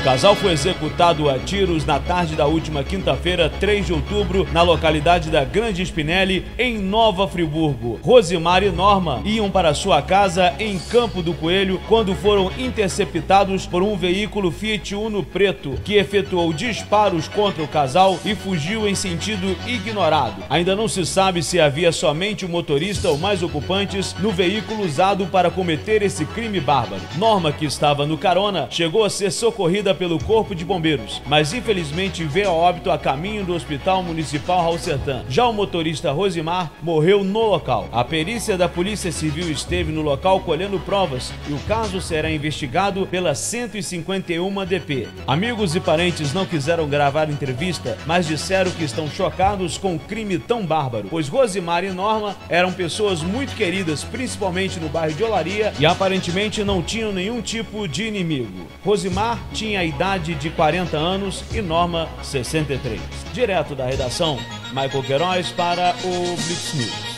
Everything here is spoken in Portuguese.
casal foi executado a tiros na tarde da última quinta-feira, 3 de outubro, na localidade da Grande Spinelli, em Nova Friburgo. Rosimar e Norma iam para sua casa em Campo do Coelho quando foram interceptados por um veículo Fiat Uno preto que efetuou disparos contra o casal e fugiu em sentido ignorado. Ainda não se sabe se havia somente o motorista ou mais ocupantes no veículo usado para cometer esse crime bárbaro. Norma, que estava no carona, chegou a ser socorrida pelo Corpo de Bombeiros, mas infelizmente veio a óbito a caminho do Hospital Municipal Raul Sertã. Já o motorista Rosimar morreu no local. A perícia da Polícia Civil esteve no local colhendo provas e o caso será investigado pela 151 DP. Amigos e parentes não quiseram gravar entrevista, mas disseram que estão chocados com um crime tão bárbaro, pois Rosimar e Norma eram pessoas muito queridas, principalmente no bairro de Olaria, e aparentemente não tinham nenhum tipo de inimigo. Rosimar tinha a idade de 40 anos e Norma 63. Direto da redação, Michael Queiroz para o Blitz News.